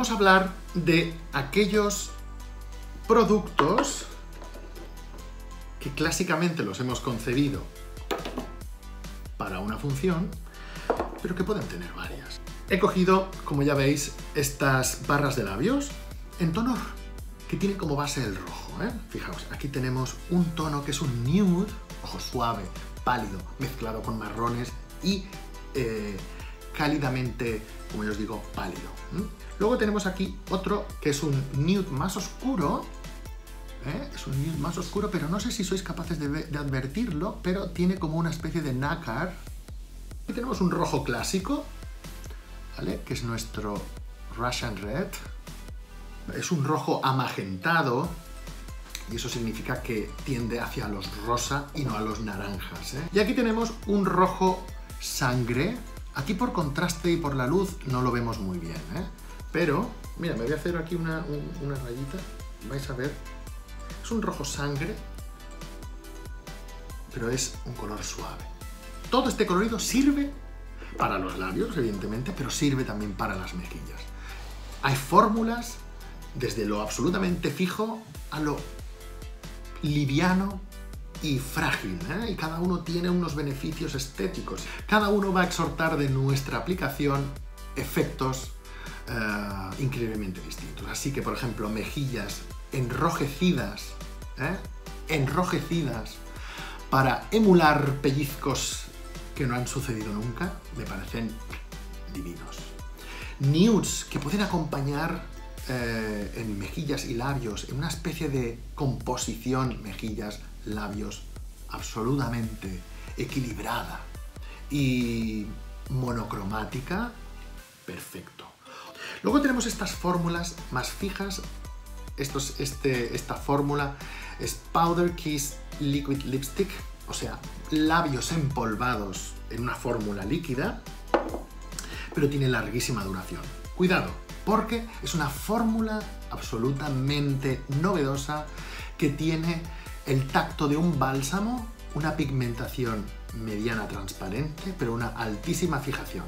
vamos a hablar de aquellos productos que clásicamente los hemos concebido para una función, pero que pueden tener varias. He cogido, como ya veis, estas barras de labios en tono que tienen como base el rojo. ¿eh? Fijaos, aquí tenemos un tono que es un nude, ojo suave, pálido, mezclado con marrones y eh, cálidamente, como yo os digo, pálido. Luego tenemos aquí otro que es un nude más oscuro, ¿eh? es un nude más oscuro, pero no sé si sois capaces de, advertirlo, pero tiene como una especie de nácar. Aquí tenemos un rojo clásico, ¿vale? que es nuestro Russian Red, es un rojo amagentado y eso significa que tiende hacia los rosa y no a los naranjas. ¿eh? Y aquí tenemos un rojo sangre. Aquí por contraste y por la luz no lo vemos muy bien, ¿eh? pero mira, me voy a hacer aquí una, una rayita, vais a ver, es un rojo sangre, pero es un color suave. Todo este colorido sirve para los labios, evidentemente, pero sirve también para las mejillas. Hay fórmulas desde lo absolutamente fijo a lo liviano y frágil, ¿eh? y cada uno tiene unos beneficios estéticos. Cada uno va a exhortar de nuestra aplicación efectos eh, increíblemente distintos. Así que, por ejemplo, mejillas enrojecidas, ¿eh? enrojecidas para emular pellizcos que no han sucedido nunca, me parecen divinos. Nudes que pueden acompañar eh, en mejillas y labios, en una especie de composición mejillas, labios, absolutamente equilibrada y monocromática, perfecto. Luego tenemos estas fórmulas más fijas. este, esta fórmula es Powder Kiss Liquid Lipstick, o sea, labios empolvados en una fórmula líquida, pero tiene larguísima duración. Cuidado, porque es una fórmula absolutamente novedosa que tiene el tacto de un bálsamo, una pigmentación mediana transparente, pero una altísima fijación.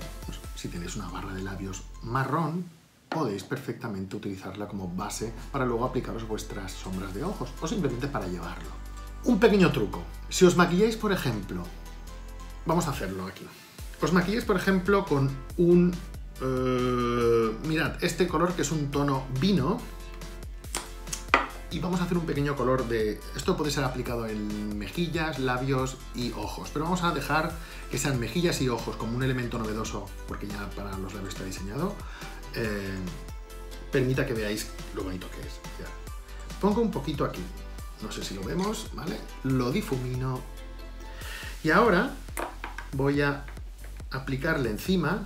Si tenéis una barra de labios marrón, podéis perfectamente utilizarla como base para luego aplicaros vuestras sombras de ojos o simplemente para llevarlo. Un pequeño truco. Si os maquilláis, por ejemplo, vamos a hacerlo aquí. Os maquilláis, por ejemplo, con un eh, mirad, este color que es un tono vino. Y vamos a hacer un pequeño color de... Esto puede ser aplicado en mejillas, labios y ojos. Pero vamos a dejar que sean mejillas y ojos como un elemento novedoso, porque ya para los labios está diseñado. Eh, permita que veáis lo bonito que es. Pongo un poquito aquí. No sé si lo vemos, ¿vale? Lo difumino. Y ahora voy a aplicarle encima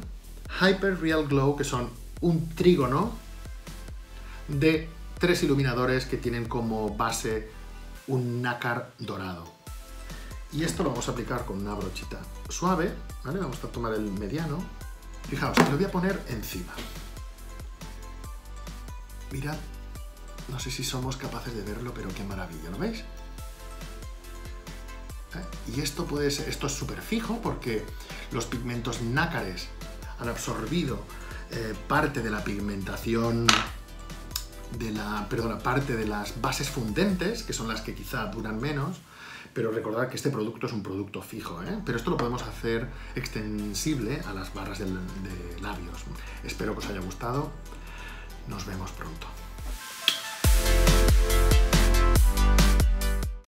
Hyper Real Glow, que son un trígono de tres iluminadores que tienen como base un nácar dorado. Y esto lo vamos a aplicar con una brochita suave, ¿vale? Vamos a tomar el mediano. Fijaos, lo voy a poner encima. Mirad, no sé si somos capaces de verlo, pero qué maravilla, ¿lo veis? ¿Eh? Y esto puede ser, esto es súper fijo porque los pigmentos nácares han absorbido eh, parte de la pigmentación de la, parte de las bases fundentes, que son las que quizá duran menos, pero recordad que este producto es un producto fijo, ¿eh? pero esto lo podemos hacer extensible a las barras de labios. Espero que os haya gustado, nos vemos pronto.